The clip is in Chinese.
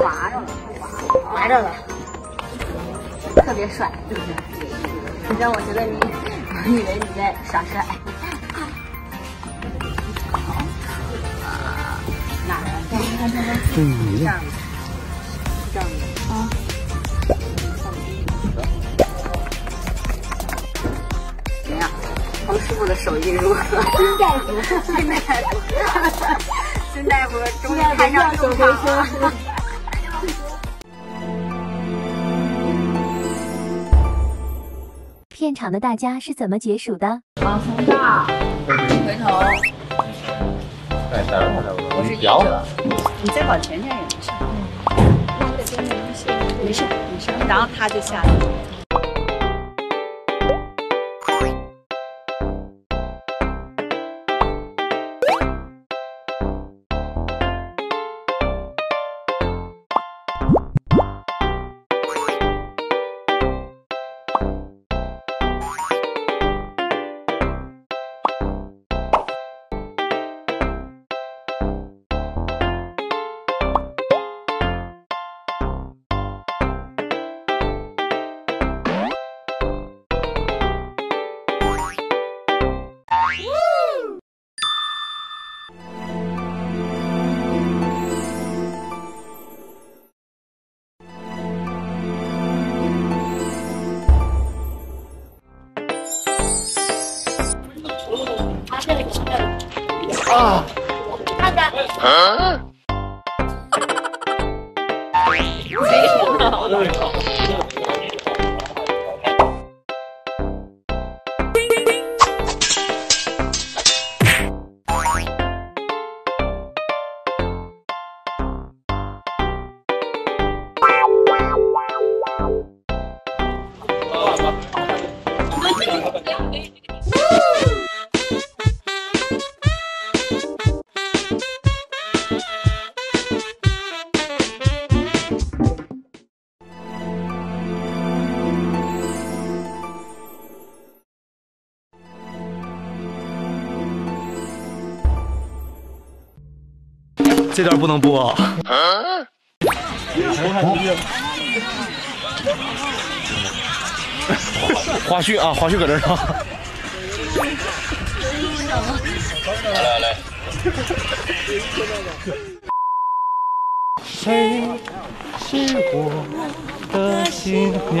滑着了，滑着了，特别帅，是不是？让我觉得你，我以为你在耍帅。哪儿？这样吗？这样吗？啊。怎么样？黄师傅的手艺如何？新大夫，新大夫，新大夫终于派上用场了。片场的大家是怎么解暑的？往前倒，回头。哎，待会儿，我是译者，你再往前点也没事。嗯，没事没事，然后他就下来。啊！看看。啊！这段不能播。啊花絮啊，花絮搁这呢。来来。谁是我的新娘？